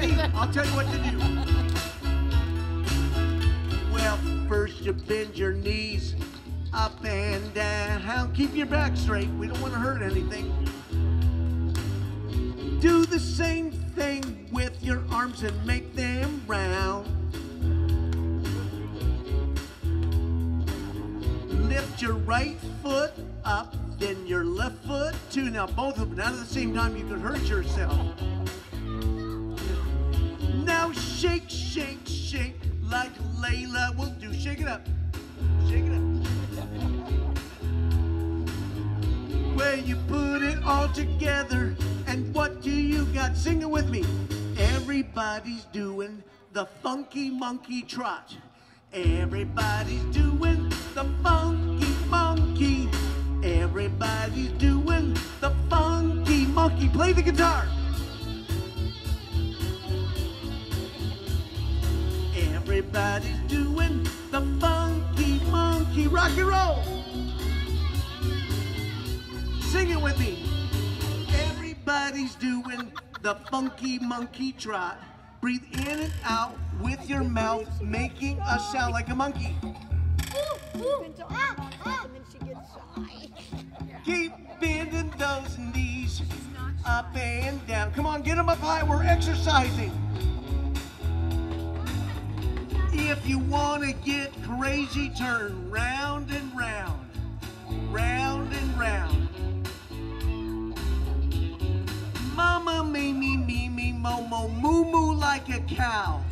Ready? I'll tell you what to do. Well, first you bend your knees up and down. Keep your back straight. We don't want to hurt anything. Do the same thing with your arms and make them round. Lift your right foot up, then your left foot too. Now both of them, not at the same time, you could hurt yourself. Where you put it all together, and what do you got? Sing it with me. Everybody's doing the funky monkey trot. Everybody's doing the funky monkey. Everybody's doing the funky monkey. Play the guitar. Everybody's doing the funky monkey. Rock and roll. Sing it with me. Everybody's doing the funky monkey trot. Breathe in and out with your mouth, making a sound like a monkey. Keep bending those knees up and down. Come on, get them up high. We're exercising. If you want to get crazy, turn round and round, round and round. Mama, me, me, me, me, mo, mo, moo, moo like a cow.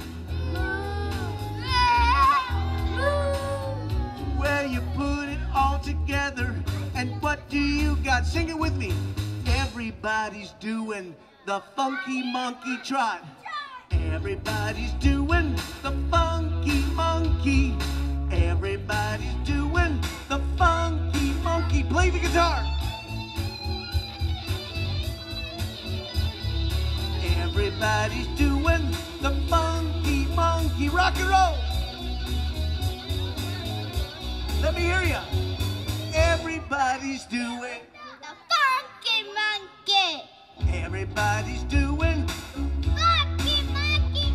Where you put it all together, and what do you got? Sing it with me. Everybody's doing the funky monkey trot. Everybody's doing Everybody's doing the funky monkey. Rock and roll. Let me hear ya. Everybody's doing. The funky monkey. Everybody's doing. Funky monkey.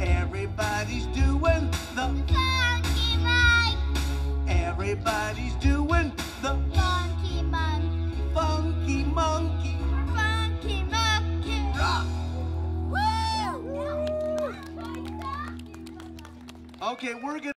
Everybody's doing the. Funky monkey. Everybody's Okay, we're gonna.